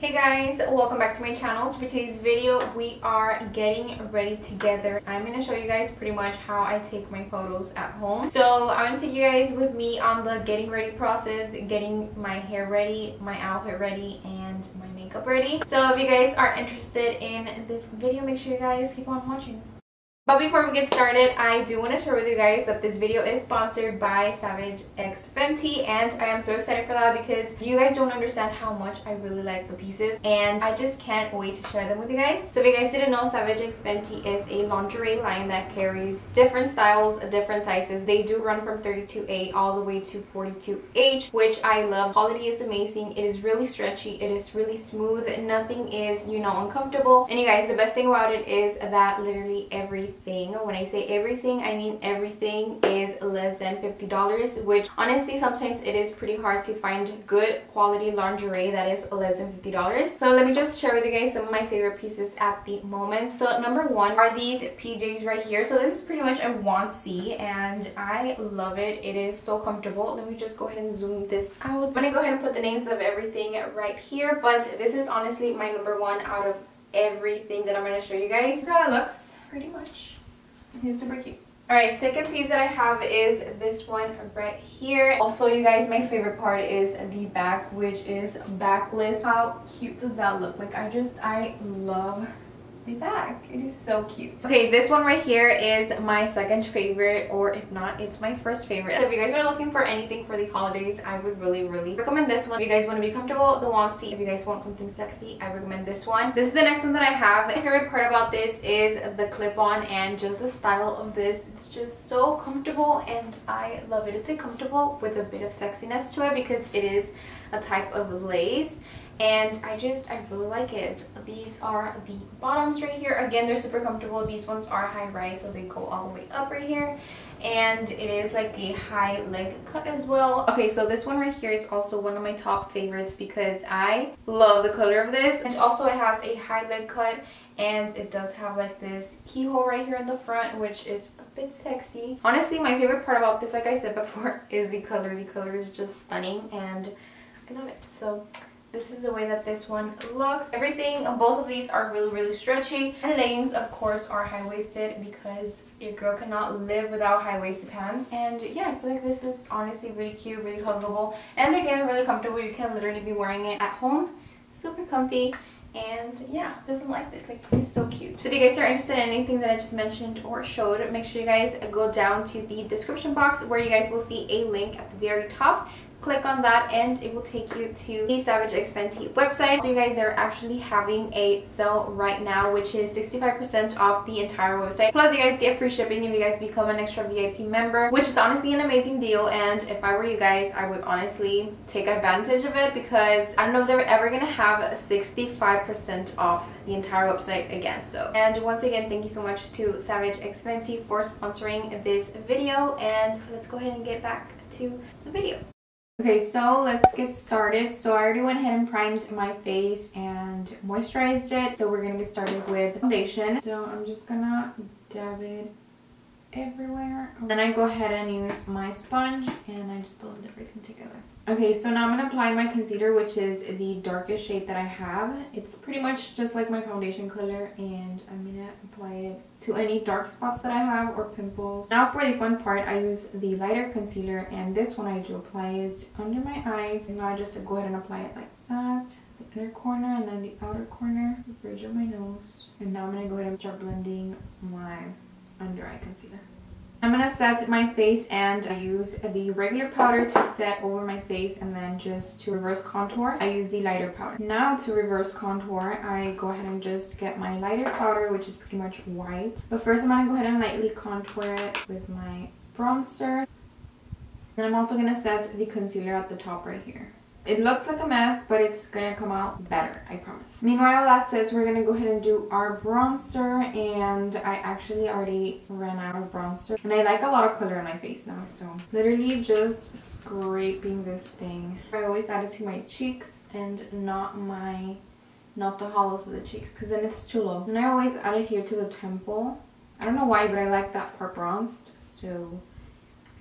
Hey guys, welcome back to my channel. So for today's video, we are getting ready together. I'm going to show you guys pretty much how I take my photos at home. So I'm going to take you guys with me on the getting ready process, getting my hair ready, my outfit ready, and my makeup ready. So if you guys are interested in this video, make sure you guys keep on watching. But before we get started, I do want to share with you guys that this video is sponsored by Savage X Fenty and I am so excited for that because you guys don't understand how much I really like the pieces and I just can't wait to share them with you guys. So if you guys didn't know, Savage X Fenty is a lingerie line that carries different styles, different sizes. They do run from 32A all the way to 42H, which I love. Quality is amazing. It is really stretchy. It is really smooth. Nothing is, you know, uncomfortable. And you guys, the best thing about it is that literally every everything. When i say everything i mean everything is less than 50 dollars which honestly sometimes it is pretty hard to find good quality lingerie that is less than 50 dollars. So let me just share with you guys some of my favorite pieces at the moment. So number one are these pjs right here. So this is pretty much a want onesie and i love it. It is so comfortable. Let me just go ahead and zoom this out. I'm gonna go ahead and put the names of everything right here but this is honestly my number one out of everything that i'm going to show you guys. This is how it looks pretty much. It's super cute. Alright, second piece that I have is this one right here. Also, you guys, my favorite part is the back, which is backless. How cute does that look? Like, I just, I love back. It is so cute. Okay, this one right here is my second favorite, or if not, it's my first favorite. So if you guys are looking for anything for the holidays, I would really, really recommend this one. If you guys want to be comfortable, the onesie. If you guys want something sexy, I recommend this one. This is the next one that I have. My favorite part about this is the clip-on and just the style of this. It's just so comfortable and I love it. It's a comfortable with a bit of sexiness to it because it is a type of lace and I just I really like it. These are the bottoms right here. Again they're super comfortable. These ones are high rise so they go all the way up right here. And it is like a high leg cut as well. Okay so this one right here is also one of my top favorites because I love the color of this. And also it has a high leg cut and it does have like this keyhole right here in the front which is a bit sexy. Honestly my favorite part about this like I said before is the color. The color is just stunning and I love it. So this is the way that this one looks. Everything both of these are really really stretchy. And the leggings of course are high-waisted because your girl cannot live without high-waisted pants. And yeah i feel like this is honestly really cute really huggable. And again really comfortable. You can literally be wearing it at home. Super comfy. And yeah doesn't like this. Like it's so cute. So if you guys are interested in anything that i just mentioned or showed make sure you guys go down to the description box where you guys will see a link at the very top click on that and it will take you to the Savage X Fenty website. So you guys, they're actually having a sale right now, which is 65% off the entire website. Plus, you guys get free shipping if you guys become an extra VIP member, which is honestly an amazing deal. And if I were you guys, I would honestly take advantage of it because I don't know if they're ever going to have 65% off the entire website again. So, and once again, thank you so much to Savage X Fenty for sponsoring this video. And let's go ahead and get back to the video. Okay, so let's get started. So I already went ahead and primed my face and moisturized it. So we're gonna get started with foundation. So I'm just gonna dab it everywhere. Then I go ahead and use my sponge and I just blend everything together. Okay, so now I'm going to apply my concealer, which is the darkest shade that I have. It's pretty much just like my foundation color, and I'm going to apply it to any dark spots that I have or pimples. Now for the fun part, I use the lighter concealer, and this one I do apply it under my eyes. And now I just go ahead and apply it like that, the inner corner and then the outer corner, the bridge of my nose. And now I'm going to go ahead and start blending my under eye concealer. I'm going to set my face and I use the regular powder to set over my face and then just to reverse contour, I use the lighter powder. Now to reverse contour, I go ahead and just get my lighter powder, which is pretty much white. But first I'm going to go ahead and lightly contour it with my bronzer. And I'm also going to set the concealer at the top right here. It looks like a mess, but it's gonna come out better, I promise. Meanwhile, that said, we're gonna go ahead and do our bronzer, and I actually already ran out of bronzer. And I like a lot of color on my face now, so literally just scraping this thing. I always add it to my cheeks and not my, not the hollows of the cheeks, because then it's too low. And I always add it here to the temple. I don't know why, but I like that part bronzed, so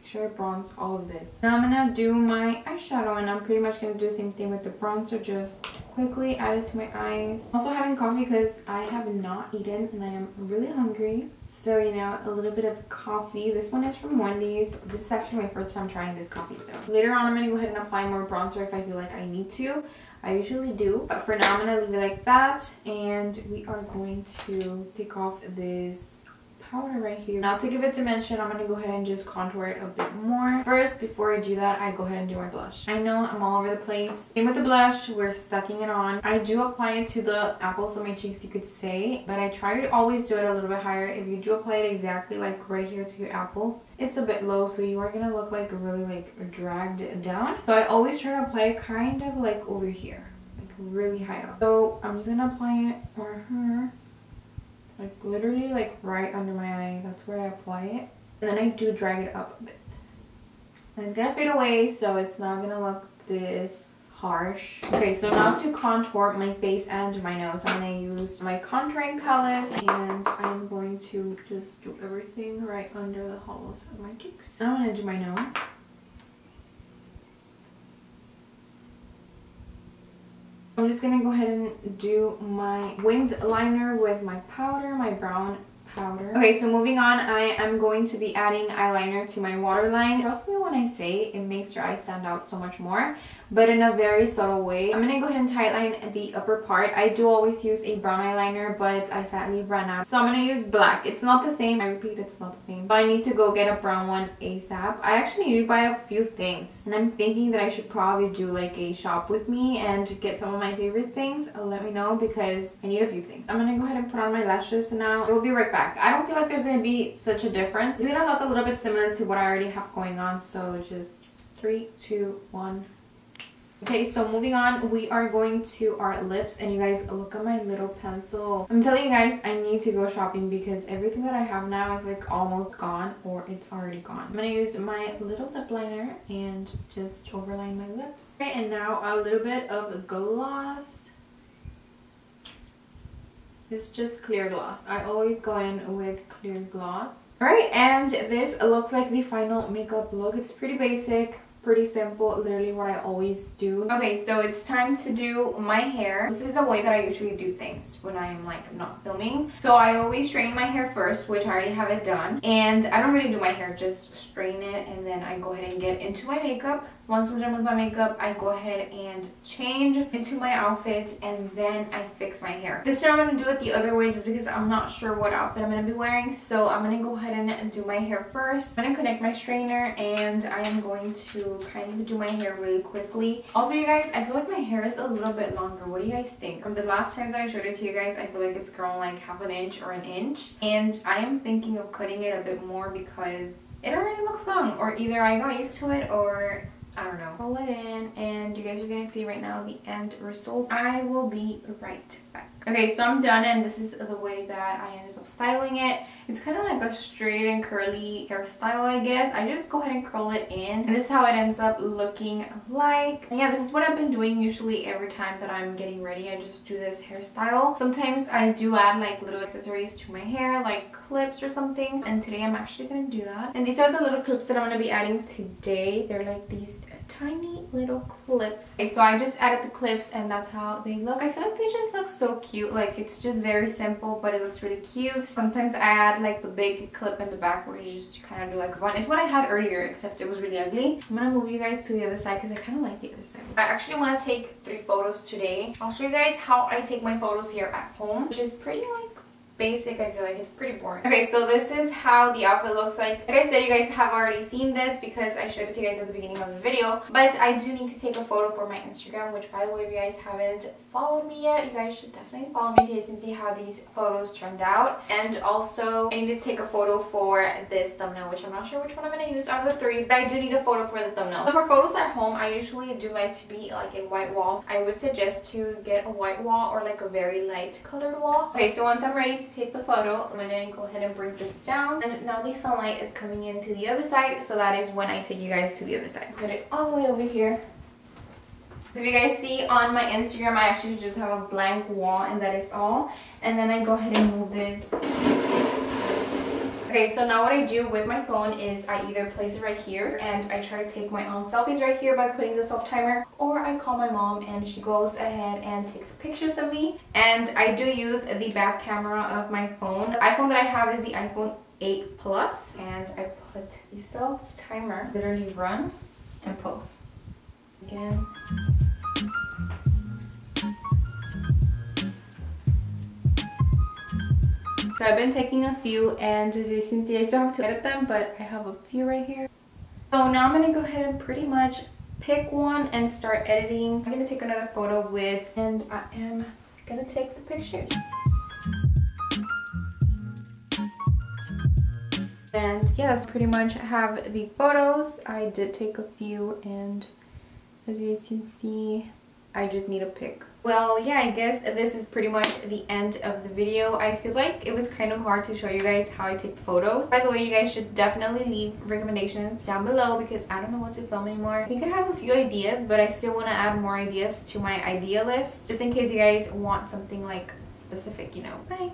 sure bronze all of this. Now I'm gonna do my eyeshadow and I'm pretty much gonna do the same thing with the bronzer. Just quickly add it to my eyes. Also having coffee because I have not eaten and I am really hungry. So, you know, a little bit of coffee. This one is from Wendy's. This is actually my first time trying this coffee. So later on, I'm to go ahead and apply more bronzer if I feel like I need to. I usually do. But for now, I'm to leave it like that. And we are going to take off this powder right here. Now to give it dimension, I'm going to go ahead and just contour it a bit more. First, before I do that, I go ahead and do my blush. I know I'm all over the place. Same with the blush, we're stacking it on. I do apply it to the apples of my cheeks, you could say, but I try to always do it a little bit higher. If you do apply it exactly like right here to your apples, it's a bit low, so you are going to look like really like dragged down. So I always try to apply it kind of like over here like really high up. So I'm just gonna apply it for her like literally like right under my eye that's where I apply it. And then I do drag it up a bit. And it's gonna fade away so it's not gonna look this harsh. Okay so now to contour my face and my nose I'm gonna use my contouring palette and I'm going to just do everything right under the hollows of my cheeks. I'm gonna do my nose I'm just gonna go ahead and do my winged liner with my powder, my brown powder. Okay, so moving on, I am going to be adding eyeliner to my waterline. Trust me when I say it makes your eyes stand out so much more but in a very subtle way. I'm gonna go ahead and tightline the upper part. I do always use a brown eyeliner, but I sadly ran out. So I'm gonna use black. It's not the same. I repeat, it's not the same. But I need to go get a brown one ASAP. I actually need to buy a few things. And I'm thinking that I should probably do like a shop with me and get some of my favorite things. Let me know because I need a few things. I'm gonna go ahead and put on my lashes now. We'll be right back. I don't feel like there's gonna be such a difference. It's gonna look a little bit similar to what I already have going on. So just three, two, one. Okay, so moving on, we are going to our lips and you guys look at my little pencil. I'm telling you guys, I need to go shopping because everything that I have now is like almost gone or it's already gone. I'm gonna use my little lip liner and just overline my lips. Okay, and now a little bit of gloss. It's just clear gloss. I always go in with clear gloss. Alright, and this looks like the final makeup look. It's pretty basic pretty simple literally what i always do okay so it's time to do my hair this is the way that i usually do things when i'm like not filming so i always straighten my hair first which i already have it done and i don't really do my hair just straighten it and then i go ahead and get into my makeup once I'm done with my makeup, I go ahead and change into my outfit and then I fix my hair. This time I'm going to do it the other way just because I'm not sure what outfit I'm going to be wearing. So I'm going to go ahead and do my hair first. I'm going to connect my strainer and I am going to kind of do my hair really quickly. Also, you guys, I feel like my hair is a little bit longer. What do you guys think? From the last time that I showed it to you guys, I feel like it's grown like half an inch or an inch. And I am thinking of cutting it a bit more because it already looks long or either I got used to it or I don't know. Pull it in and you guys are gonna see right now the end result. I will be right back. Okay, so I'm done and this is the way that I ended up styling it. It's kind of like a straight and curly hairstyle, I guess. I just go ahead and curl it in. And this is how it ends up looking like. And yeah, this is what I've been doing usually every time that I'm getting ready. I just do this hairstyle. Sometimes I do add like little accessories to my hair, like clips or something. And today I'm actually going to do that. And these are the little clips that I'm going to be adding today. They're like these tiny little clips. Okay, so I just added the clips and that's how they look. I feel like they just look so cute. Like it's just very simple, but it looks really cute. Sometimes I add like the big clip in the back where you just kind of do like a bun. It's what I had earlier, except it was really ugly. I'm gonna move you guys to the other side because I kind of like the other side. I actually want to take three photos today. I'll show you guys how I take my photos here at home, which is pretty like basic i feel like it's pretty boring. Okay so this is how the outfit looks like. Like i said you guys have already seen this because i showed it to you guys at the beginning of the video but i do need to take a photo for my instagram which by the way if you guys haven't followed me yet you guys should definitely follow me you can see how these photos turned out. And also i need to take a photo for this thumbnail which i'm not sure which one i'm going to use out of the three but i do need a photo for the thumbnail. So for photos at home i usually do like to be like a white wall i would suggest to get a white wall or like a very light colored wall. Okay so once i'm ready take the photo. I'm to go ahead and bring this down. And now the sunlight is coming into the other side. So that is when I take you guys to the other side. Put it all the way over here. If you guys see on my Instagram, I actually just have a blank wall and that is all. And then I go ahead and move this Okay, so now what I do with my phone is I either place it right here and I try to take my own selfies right here by putting the self timer or I call my mom and she goes ahead and takes pictures of me. And I do use the back camera of my phone. The iPhone that I have is the iPhone 8 Plus and I put the self timer literally run and pose. Again. I've been taking a few and see I still have to edit them but I have a few right here. So now I'm going to go ahead and pretty much pick one and start editing. I'm going to take another photo with and I am going to take the pictures. And yeah, that's pretty much have the photos. I did take a few and as you can see, I just need a pick well yeah i guess this is pretty much the end of the video. I feel like it was kind of hard to show you guys how i take photos. By the way you guys should definitely leave recommendations down below because i don't know what to film anymore. I think i have a few ideas but i still want to add more ideas to my idea list just in case you guys want something like specific you know. Bye